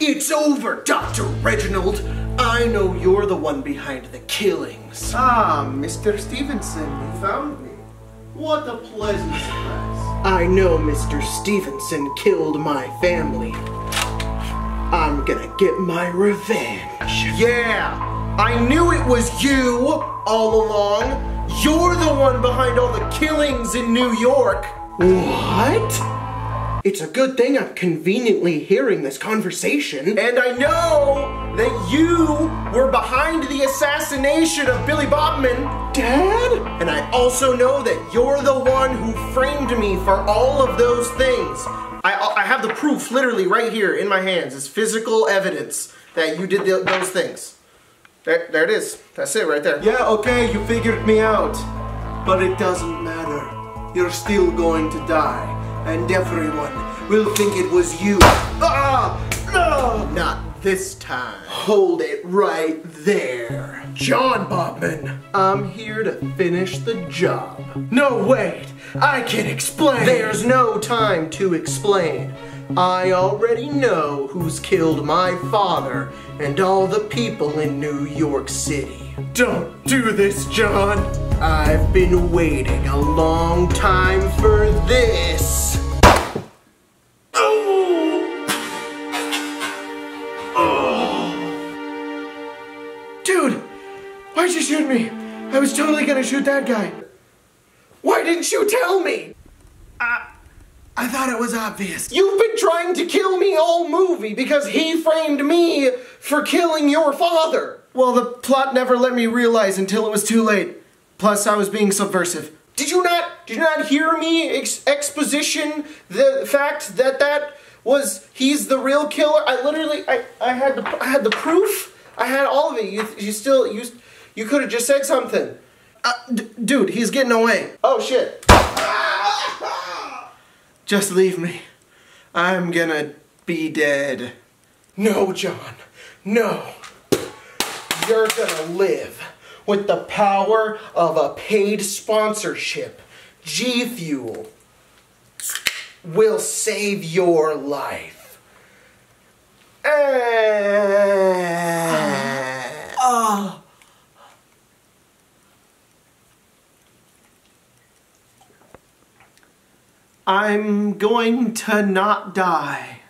It's over, Dr. Reginald. I know you're the one behind the killings. Ah, Mr. Stevenson, you found me. What a pleasant surprise. I know Mr. Stevenson killed my family. I'm gonna get my revenge. Yeah, I knew it was you all along. You're the one behind all the killings in New York. What? It's a good thing I'm conveniently hearing this conversation. And I know that you were behind the assassination of Billy Bobman. Dad? And I also know that you're the one who framed me for all of those things. I, I have the proof literally right here in my hands. It's physical evidence that you did the, those things. There, there it is. That's it right there. Yeah, okay, you figured me out. But it doesn't matter. You're still going to die. And everyone will think it was you. Ah! No! Not this time. Hold it right there. John Bobman, I'm here to finish the job. No, wait, I can explain. There's no time to explain. I already know who's killed my father and all the people in New York City. Don't do this, John. I've been waiting a long time for this. Why'd you shoot me? I was totally gonna shoot that guy. Why didn't you tell me? I, I thought it was obvious. You've been trying to kill me all movie because he framed me for killing your father. Well, the plot never let me realize until it was too late. Plus, I was being subversive. Did you not? Did you not hear me ex exposition the fact that that was he's the real killer? I literally, I, I had the, I had the proof. I had all of it. You, you still, you, you could have just said something. Uh, dude, he's getting away. Oh shit. Just leave me. I'm gonna be dead. No, John. No. You're gonna live with the power of a paid sponsorship. G Fuel will save your life. Oh. I'm going to not die.